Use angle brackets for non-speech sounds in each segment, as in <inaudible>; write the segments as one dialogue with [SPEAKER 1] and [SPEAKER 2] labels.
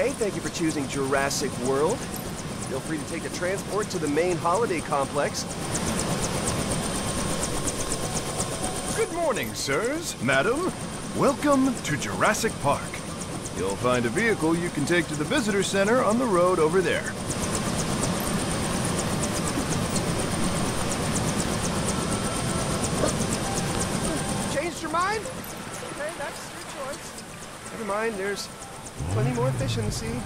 [SPEAKER 1] day. Thank you for choosing Jurassic World. Feel free to take the transport to the main holiday complex.
[SPEAKER 2] Good morning, sirs, madam. Welcome to Jurassic Park. You'll find a vehicle you can take to the visitor center on the road over there.
[SPEAKER 1] Changed your mind? Okay, that's your choice. Never mind, there's plenty more fish in the sea.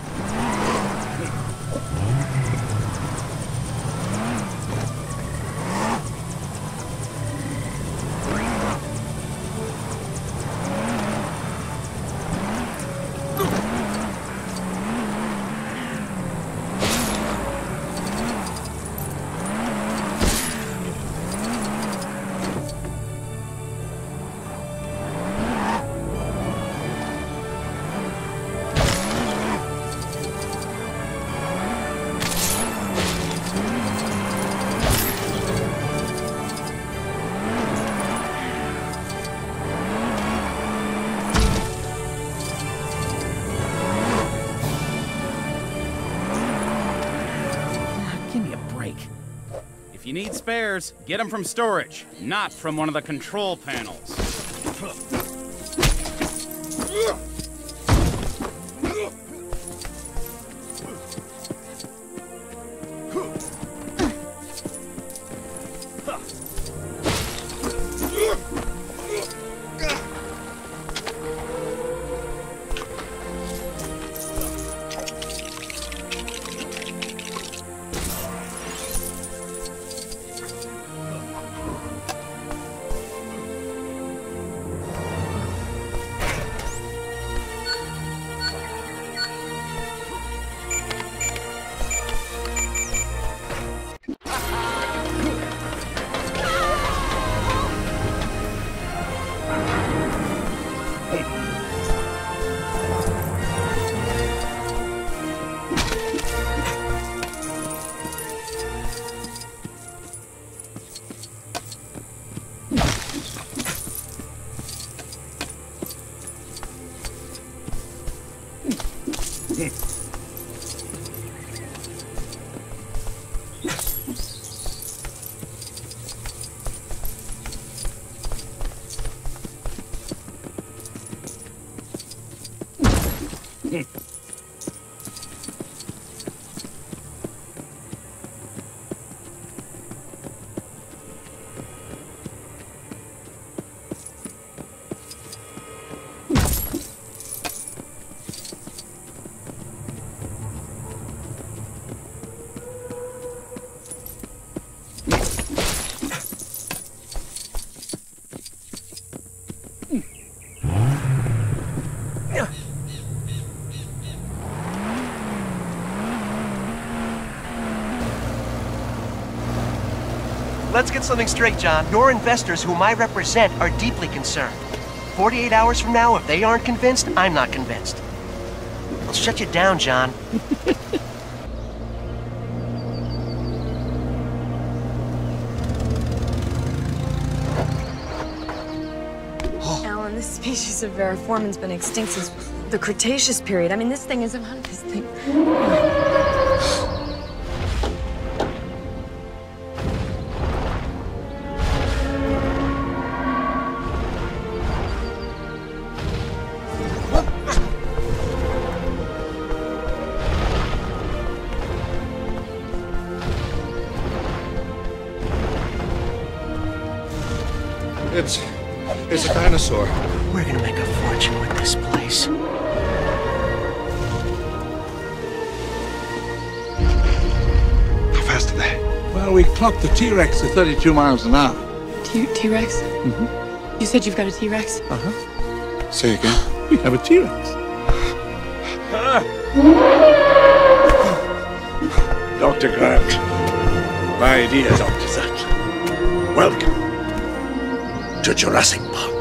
[SPEAKER 3] You need spares, get them from storage, not from one of the control panels.
[SPEAKER 4] Let's get something straight, John. Your investors, whom I represent, are deeply concerned. 48 hours from now, if they aren't convinced, I'm not convinced. I'll shut you down, John. <laughs>
[SPEAKER 5] Alan, this species of Variformin's been extinct since the Cretaceous period. I mean, this thing is about this thing.
[SPEAKER 6] It's a dinosaur.
[SPEAKER 4] We're gonna make a fortune with this place.
[SPEAKER 6] How fast are they?
[SPEAKER 7] Well, we clocked the T-Rex at 32 miles an hour.
[SPEAKER 5] T- T-Rex? Mm-hmm. You said you've got a T-Rex?
[SPEAKER 7] Uh-huh.
[SPEAKER 6] Say again.
[SPEAKER 7] We have a T-Rex. Dr. Grant. My dear Dr. Sattler. Welcome to Jurassic Park.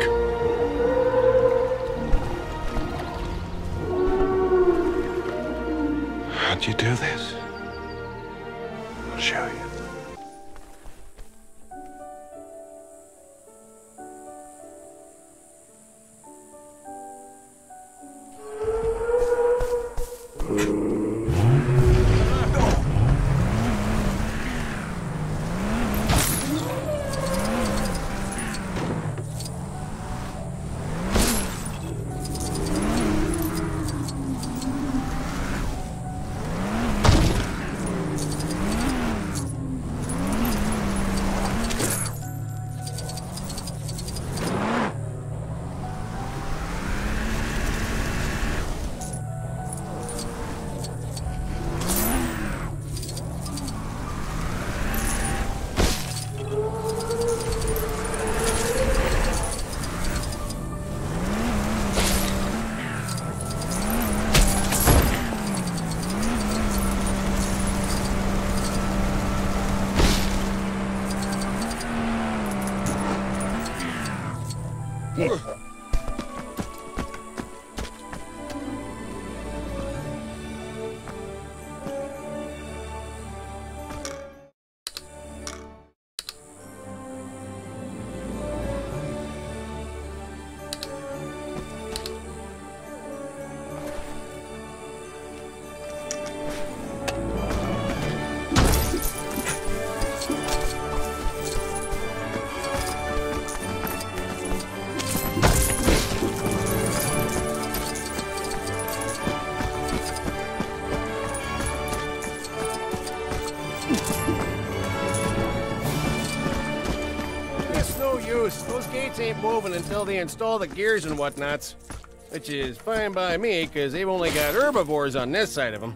[SPEAKER 8] Gates ain't moving until they install the gears and whatnots. Which is fine by me, because they've only got herbivores on this side of them.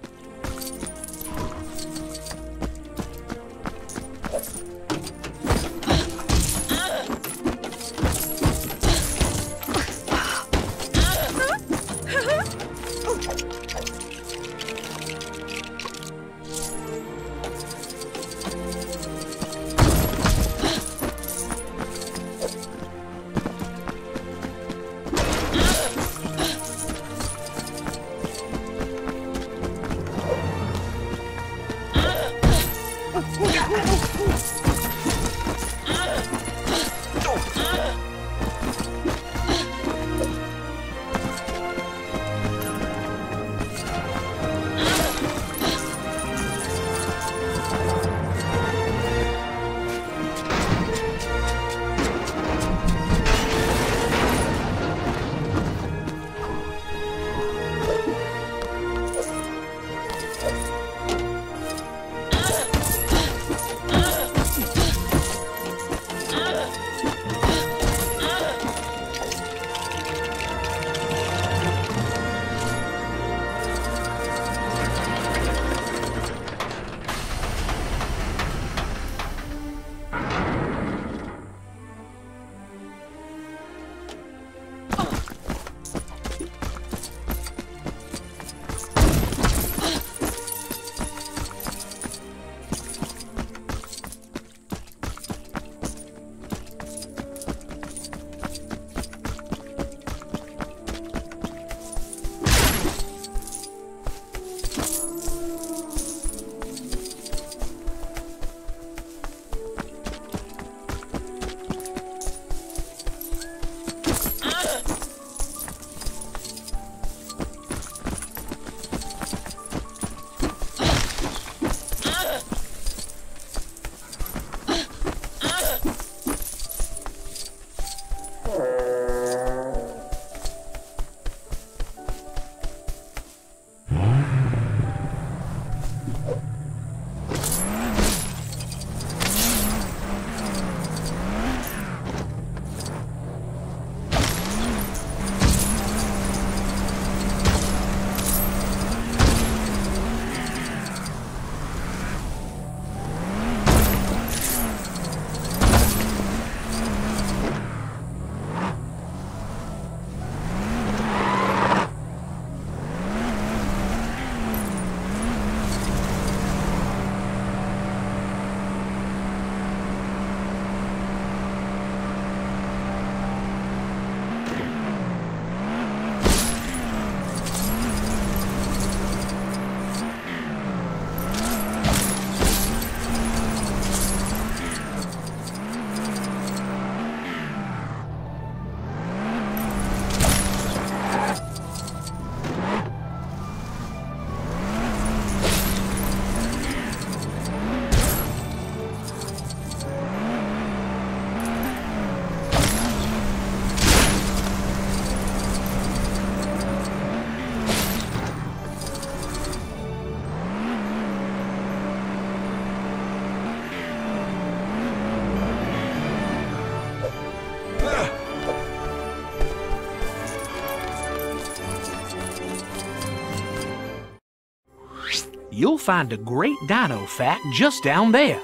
[SPEAKER 9] You'll find a great dino fact just down there.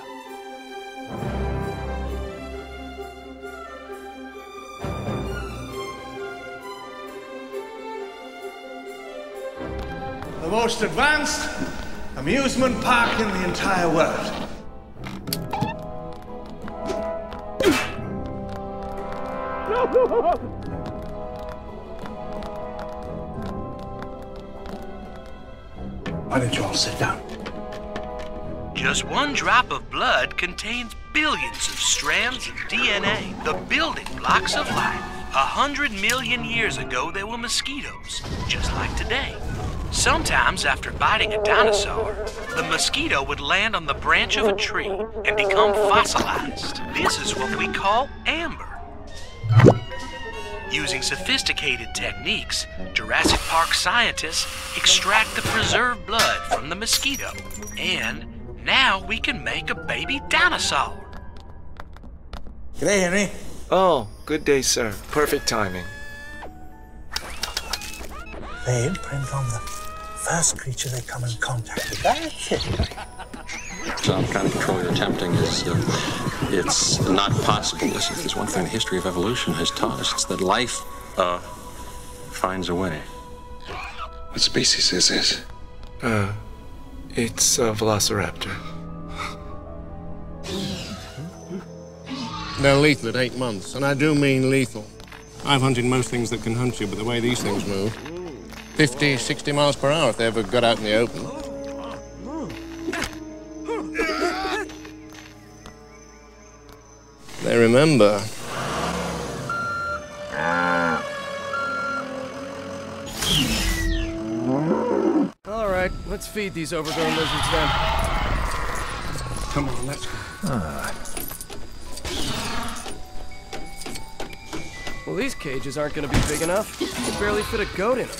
[SPEAKER 7] The most advanced amusement park in the entire world. <laughs>
[SPEAKER 10] Sit down?
[SPEAKER 11] Just one drop of blood contains billions of strands of DNA, the building blocks of life. A hundred million years ago, there were mosquitoes, just like today. Sometimes, after biting a dinosaur, the mosquito would land on the branch of a tree and become fossilized. This is what we call amber. Using sophisticated techniques, Jurassic Park scientists extract the preserved blood from the mosquito. And now we can make a baby dinosaur.
[SPEAKER 7] G'day, Henry.
[SPEAKER 6] Oh, good day, sir. Perfect timing.
[SPEAKER 12] They imprint on the first creature they come in contact with. That's it.
[SPEAKER 13] Some kind of control you're attempting is uh, it's not possible. Listen, there's one thing the history of evolution has taught us. It's that life uh, finds a way.
[SPEAKER 6] What species is this? Uh, it's a velociraptor.
[SPEAKER 14] They're lethal at eight months, and I do mean lethal. I've hunted most things that can hunt you, but the way these things move 50, 60 miles per hour if they ever got out in the open. They remember.
[SPEAKER 8] All right, let's feed these overgrown lizards then.
[SPEAKER 14] Come on, let's go.
[SPEAKER 8] Well, these cages aren't going to be big enough. You can barely fit a goat in them.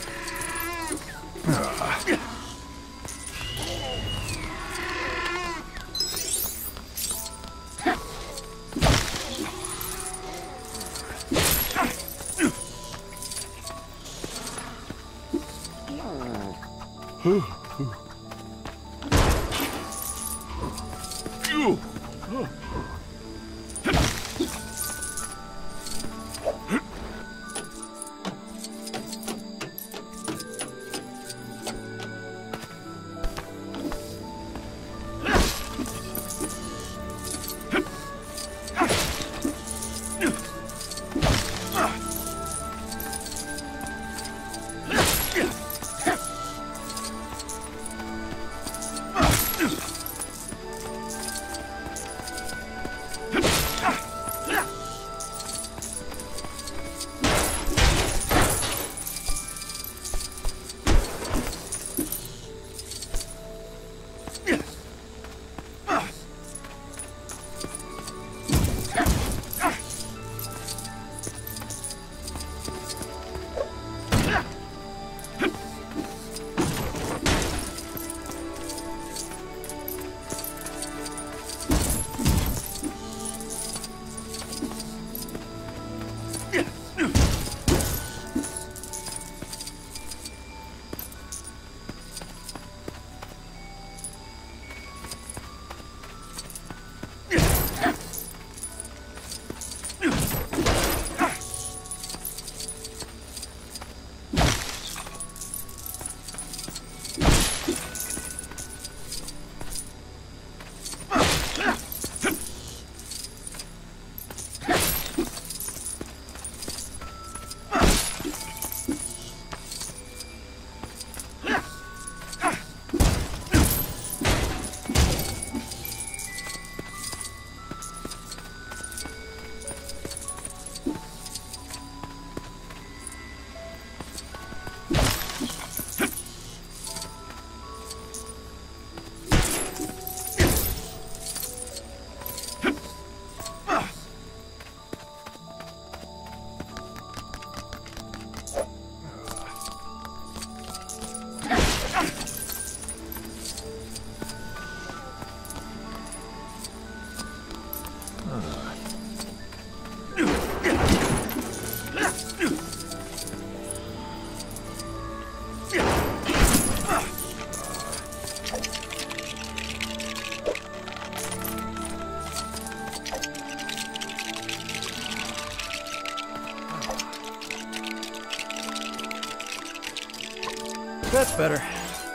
[SPEAKER 8] Better.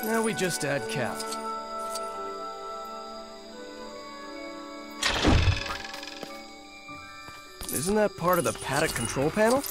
[SPEAKER 8] Now we just add cap. Isn't that part of the paddock control panel?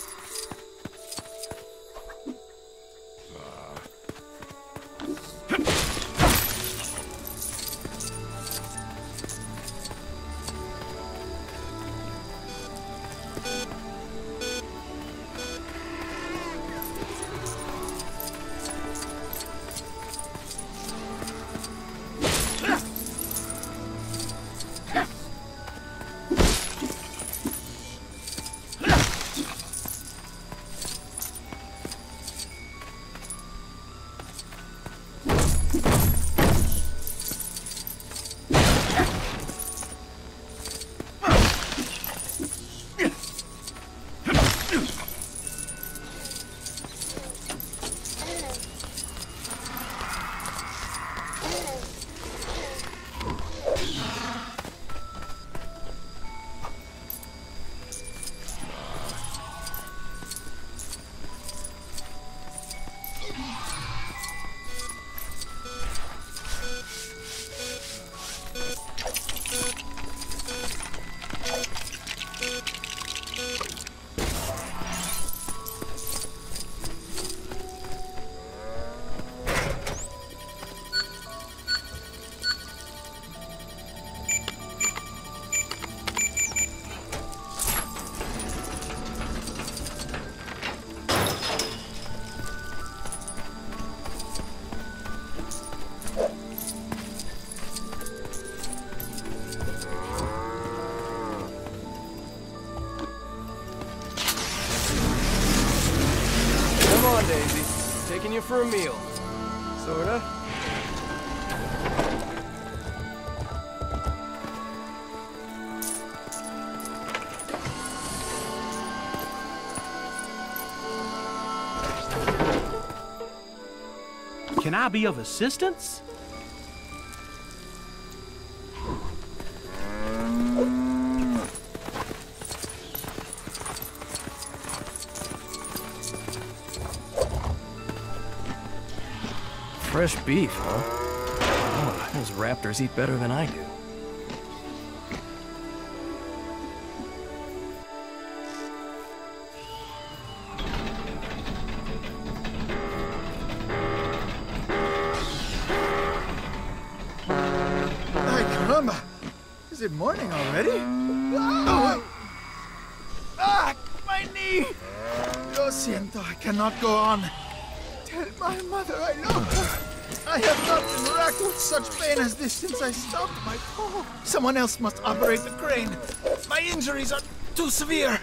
[SPEAKER 8] Meal. Sorta.
[SPEAKER 9] Can I be of assistance?
[SPEAKER 15] Fresh beef, huh? Oh, those raptors eat better than I do.
[SPEAKER 16] Ay, caramba! Is it morning already? Ah! ah! My knee! Lo siento, I cannot go on. Tell my mother I love her. I have not been racked with such pain as this since I stopped my fall. Someone else must operate the crane. My injuries are too severe.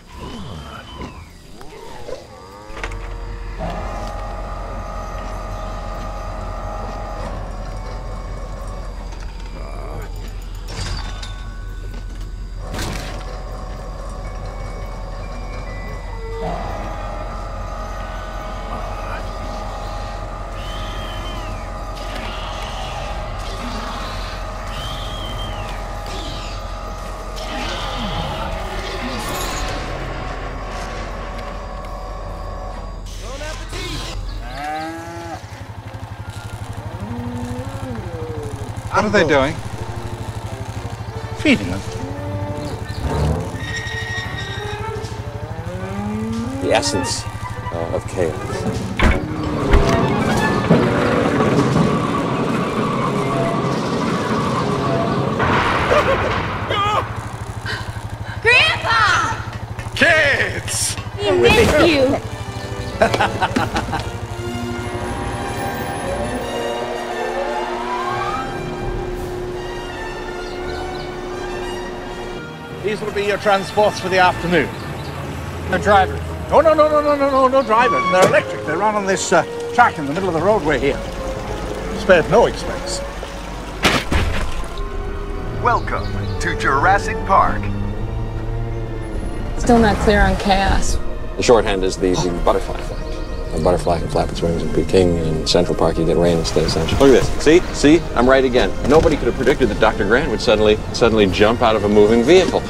[SPEAKER 17] What are they doing?
[SPEAKER 16] Feeding them.
[SPEAKER 18] The essence uh, of chaos.
[SPEAKER 19] Grandpa!
[SPEAKER 16] Kids!
[SPEAKER 19] We miss you.
[SPEAKER 20] Be your transports for the afternoon. No drivers. No, no, no, no, no, no, no, no drivers. They're electric. They run on this uh, track in the middle of the roadway here. Spared no expense.
[SPEAKER 4] Welcome to Jurassic Park.
[SPEAKER 5] Still not clear on chaos.
[SPEAKER 18] The shorthand is the, the butterfly effect. A butterfly can flap its wings in Peking, and in Central Park you get rain instead of sunshine. Look at this. See? See? I'm right again. Nobody could have predicted that Dr. Grant would suddenly suddenly jump out of a moving vehicle.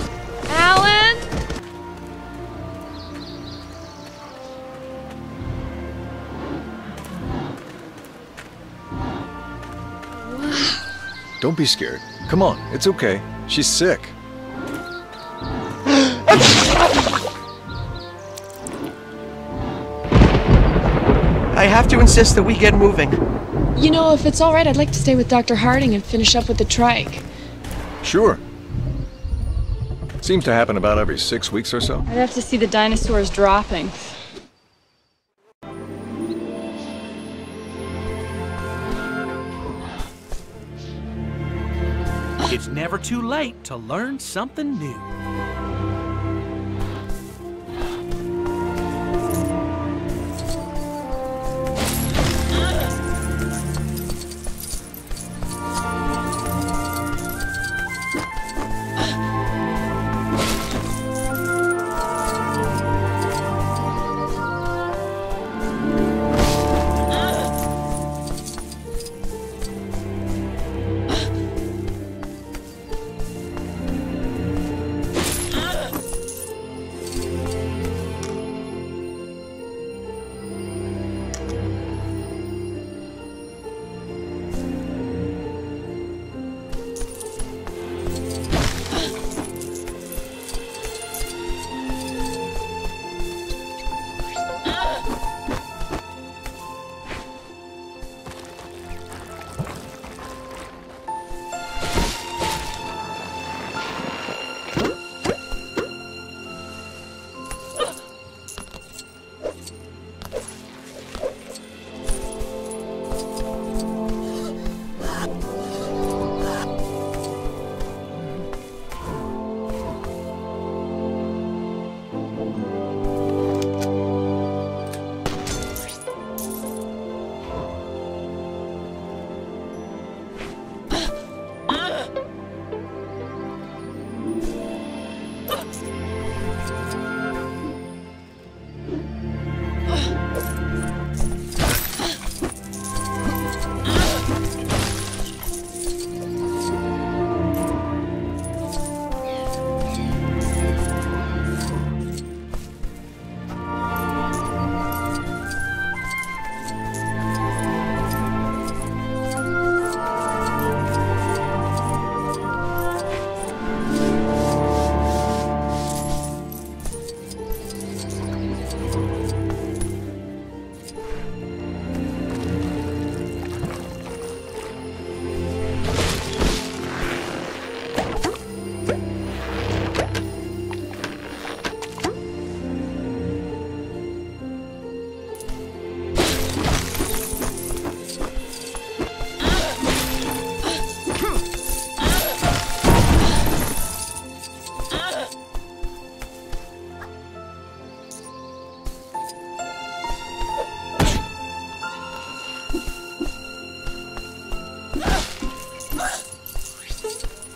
[SPEAKER 21] Don't be scared. Come on, it's okay. She's sick.
[SPEAKER 8] I have to insist that we get moving.
[SPEAKER 5] You know, if it's all right, I'd like to stay with Dr. Harding and finish up with the trike.
[SPEAKER 21] Sure. Seems to happen about every six weeks or so.
[SPEAKER 5] I'd have to see the dinosaurs dropping.
[SPEAKER 9] Too late to learn something new.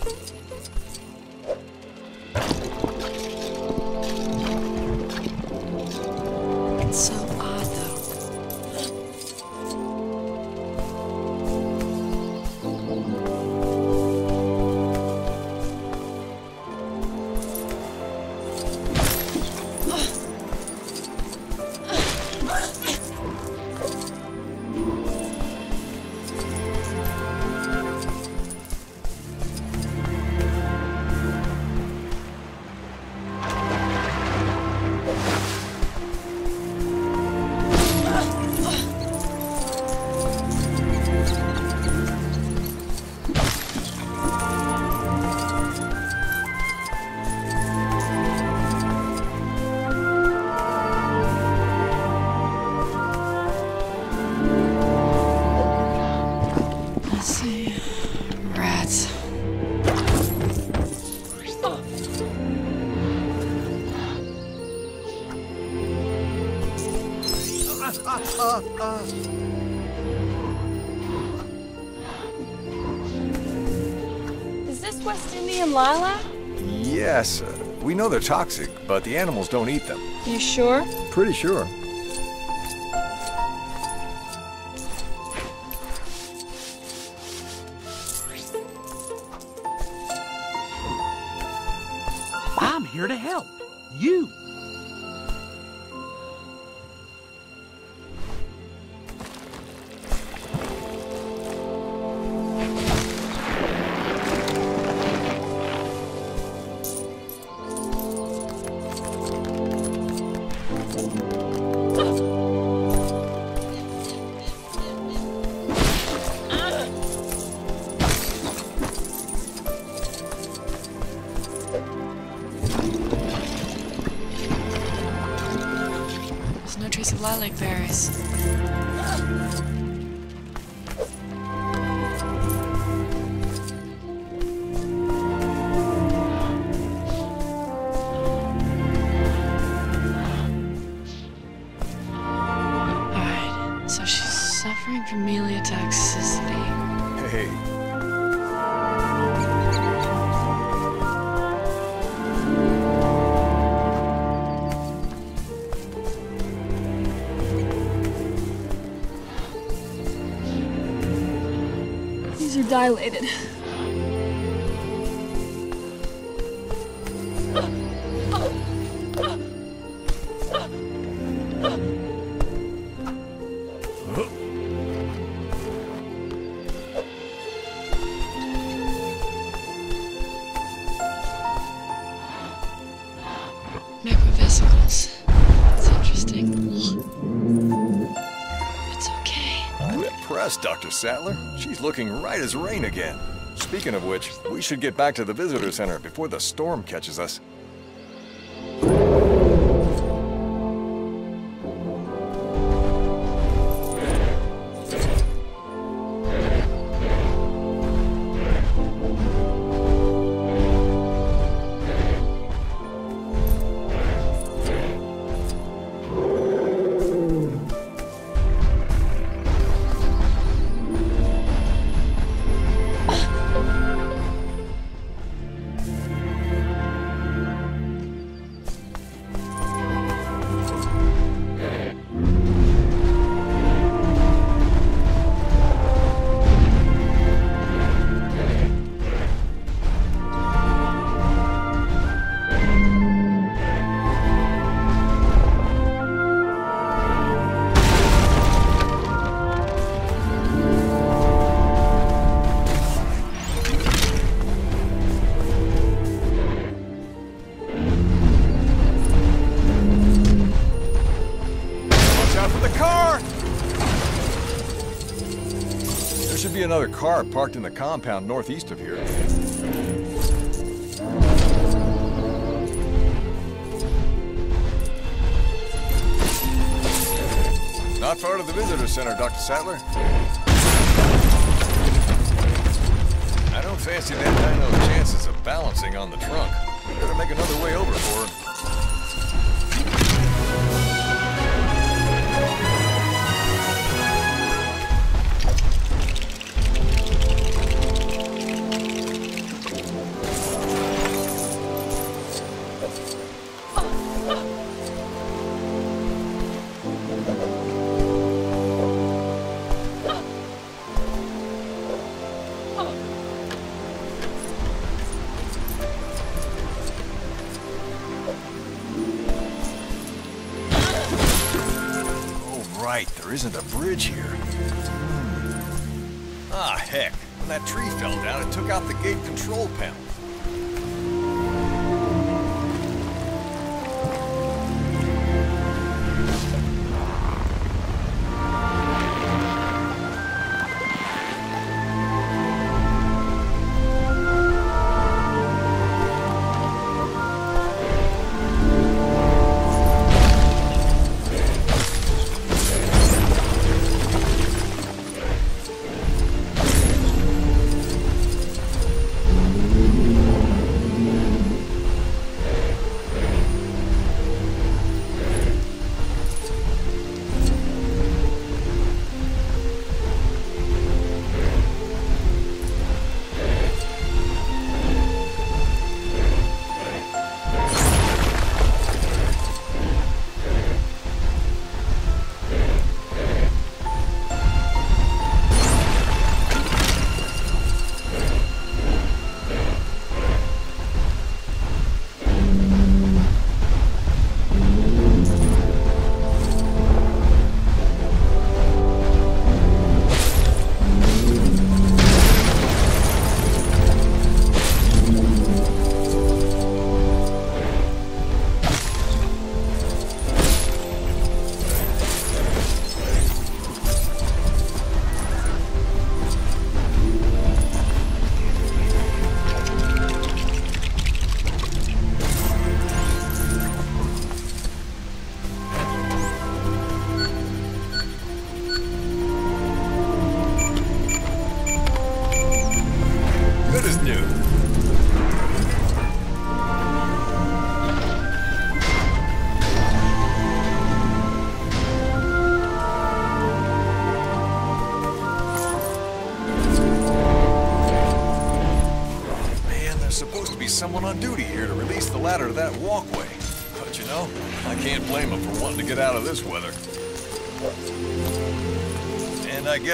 [SPEAKER 9] ハハハハ!
[SPEAKER 5] West Indian lilac?
[SPEAKER 21] Yes, uh, we know they're toxic, but the animals don't eat them.
[SPEAKER 5] You sure?
[SPEAKER 21] Pretty sure.
[SPEAKER 5] So she's suffering from melia toxicity.
[SPEAKER 21] Hey,
[SPEAKER 5] These are dilated.
[SPEAKER 21] Sattler. She's looking right as rain again. Speaking of which, we should get back to the visitor center before the storm catches us. Be another car parked in the compound northeast of here. Not far to the visitor center, Dr. Sattler. I don't fancy that dino's chances of balancing on the trunk. Better make another way over for her.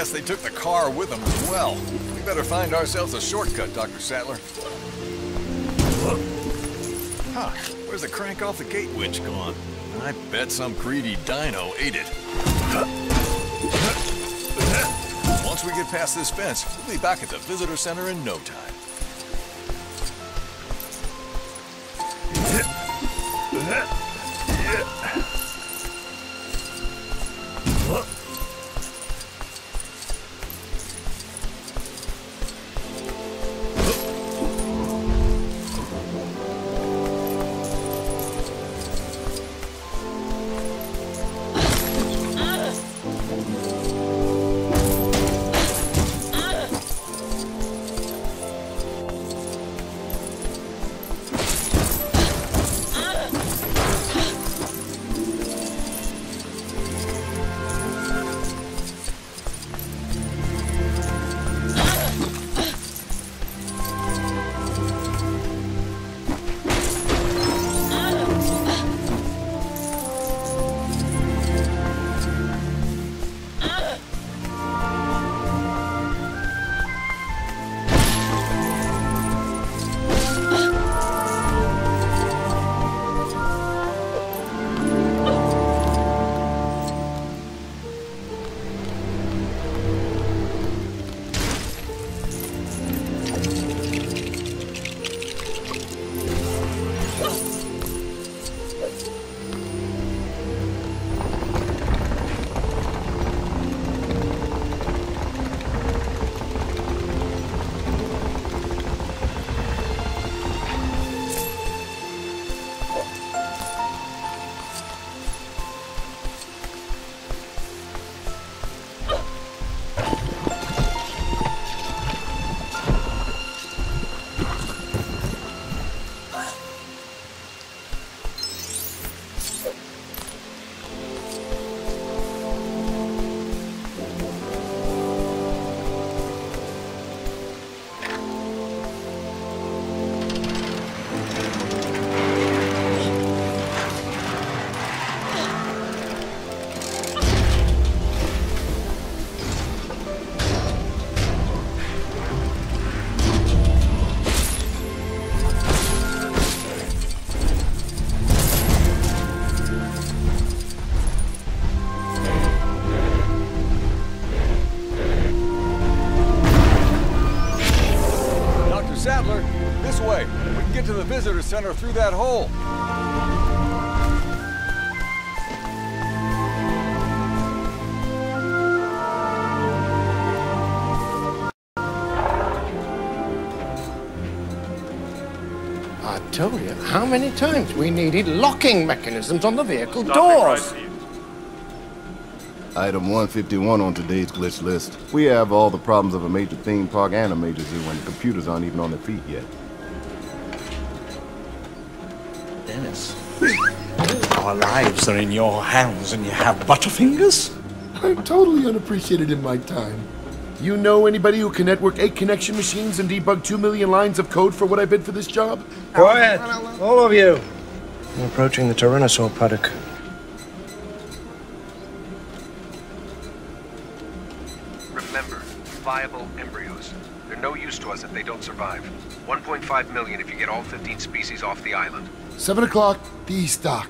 [SPEAKER 21] Guess they took the car with them as well. We better find ourselves a shortcut, Dr. Sattler. Huh, where's the crank off the gate winch gone? I bet some greedy dino ate it. Once we get past this fence, we'll be back at the visitor center in no time. To the visitor center through that hole.
[SPEAKER 14] I told you how many times we needed locking mechanisms on the vehicle doors.
[SPEAKER 21] Item 151 on today's glitch list. We have all the problems of a major theme park and a major zoo when the computers aren't even on their feet yet.
[SPEAKER 22] Our lives are in your hands and you have butterfingers?
[SPEAKER 1] I'm totally unappreciated in my time. You know anybody who can network eight connection machines and debug two million lines of code for what I bid for this job?
[SPEAKER 22] Quiet, all of you. We're approaching the Tyrannosaur paddock.
[SPEAKER 4] Remember, viable embryos. They're no use to us if they don't survive. 1.5 million if you get all 15 species off the island.
[SPEAKER 1] Seven o'clock, East Dock.